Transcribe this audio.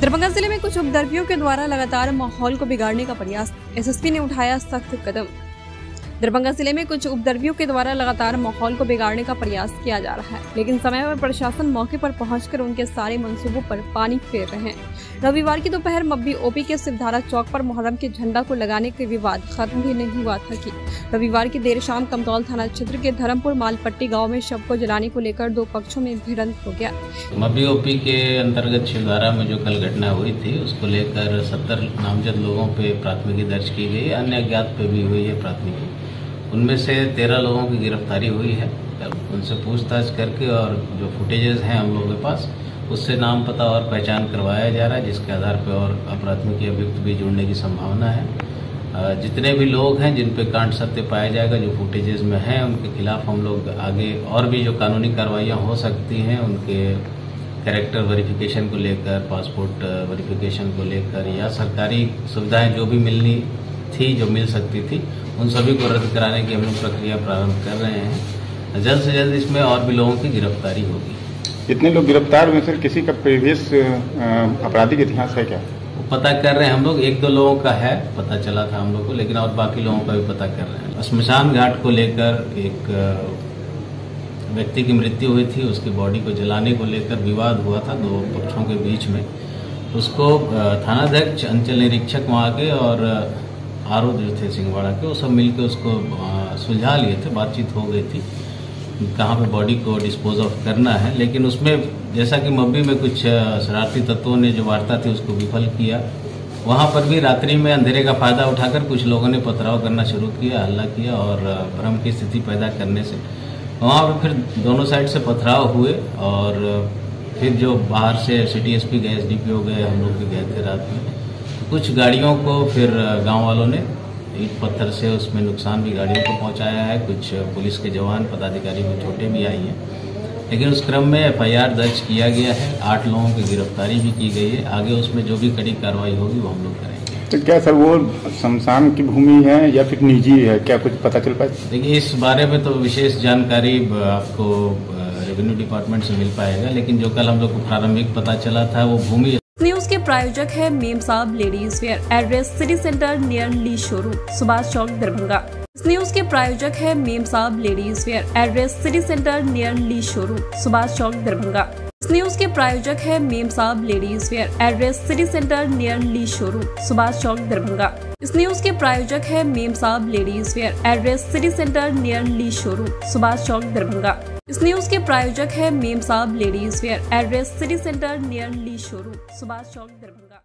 दरभंगा ज़िले में कुछ उपद्रवियों के द्वारा लगातार माहौल को बिगाड़ने का प्रयास एसएसपी ने उठाया सख्त कदम। दरभंगा ज़िले में कुछ उपद्रवियों के द्वारा लगातार माहौल को बिगाड़ने का प्रयास किया जा रहा है, लेकिन समय पर प्रशासन मौके पर पहुंचकर उनके सारे मंसूबों पर पानी फेर रहे हैं। रविवार की दोपहर मब्बी ओपी के सिवधारा चौक पर मुहर्रम के झंडा को लगाने के विवाद खत्म भी नहीं हुआ था कि रविवार की देर शाम कमतौल थाना क्षेत्र के धर्मपुर मालपट्टी गाँव में शव को जलाने को लेकर दो पक्षों में भिड़ंत हो गया। मब्बी ओपी के अंतर्गत शिवधारा में जो कल घटना हुई थी, उसको लेकर सत्तर नामजद लोगों पे प्राथमिकी दर्ज की गई, अन्य अज्ञात पे भी हुई है प्राथमिकी। उनमें से तेरह लोगों की गिरफ्तारी हुई है। उनसे पूछताछ करके और जो फुटेजेस हैं हम लोगों के पास, उससे नाम पता और पहचान करवाया जा रहा है, जिसके आधार पर और अपराधियों की अभियुक्त भी जुड़ने की संभावना है। जितने भी लोग हैं जिन पे कांड सत्य पाया जाएगा, जो फुटेजेस में हैं, उनके खिलाफ हम लोग आगे और भी जो कानूनी कार्रवाइयाँ हो सकती हैं, उनके कैरेक्टर वेरिफिकेशन को लेकर, पासपोर्ट वेरिफिकेशन को लेकर या सरकारी सुविधाएँ जो भी मिलनी थी, जो मिल सकती थी उन सभी को रद्द कराने की हम लोग प्रक्रिया प्रारंभ कर रहे हैं। जल्द से जल्द इसमें और भी लोगों की गिरफ्तारी होगी। इतने लोग गिरफ़्तार हुए सर किसी का प्रीवियस आपराधिक इतिहास है क्या? पता कर रहे हैं हम लोग एक दो लोगों का है पता चला था हम लोग को लेकिन और बाकी लोगों का भी पता कर रहे हैं। शमशान घाट को लेकर एक व्यक्ति की मृत्यु हुई थी उसकी बॉडी को जलाने को लेकर विवाद हुआ था दो पक्षों के बीच में। उसको थानाध्यक्ष अंचल निरीक्षक वहाँ के और आर जो थे सिंहवाड़ा के, वो सब मिलकर उसको सुलझा लिए थे, बातचीत हो गई थी, कहाँ पे बॉडी को डिस्पोज ऑफ़ करना है, लेकिन उसमें जैसा कि मब्बी में कुछ शरारती तत्वों ने जो वार्ता थी उसको विफल किया, वहाँ पर भी रात्रि में अंधेरे का फ़ायदा उठाकर कुछ लोगों ने पथराव करना शुरू किया, हल्ला किया और भ्रम की स्थिति पैदा करने से। वहाँ पर फिर दोनों साइड से पथराव हुए और फिर जो बाहर से सिटी एस पी गए एस डी पी गए, हम लोग भी गए थे रात में। कुछ गाड़ियों को फिर गाँव वालों ने ईट पत्थर से उसमें नुकसान भी गाड़ियों को पहुँचाया है। कुछ पुलिस के जवान पदाधिकारी को छोटे भी आई हैं। लेकिन उस क्रम में एफआईआर दर्ज किया गया है। आठ लोगों की गिरफ्तारी भी की गई है। आगे उसमें जो भी कड़ी कार्रवाई होगी वो हम लोग करेंगे। तो क्या सर वो शमशान की भूमि है या फिर निजी है? क्या कुछ पता चल पाए देखिए इस बारे में तो विशेष जानकारी आपको रेवेन्यू डिपार्टमेंट से मिल पाएगा। लेकिन जो कल हम लोग को प्रारंभिक पता चला था वो भूमि न्यूज़ के प्रायोजक है Mem Sahab ladies wear address city centre near Lee showroom Subhash Chowk, Darbhanga. इस न्यूज़ के प्रायोजक है Mem Sahab ladies wear address city centre near Lee showroom Subhash Chowk, Darbhanga. इस न्यूज़ के प्रायोजक है Mem Sahab ladies wear address city centre near Lee showroom Subhash Chowk, Darbhanga. इस news के प्रायोजक है Mem Sahab ladies wear address city centre near Lee showroom Subhash Chowk, Darbhanga. इस news के प्रायोजक है Mem Sahab ladies wear address city centre near Lee showroom Subhash Chowk, Darbhanga.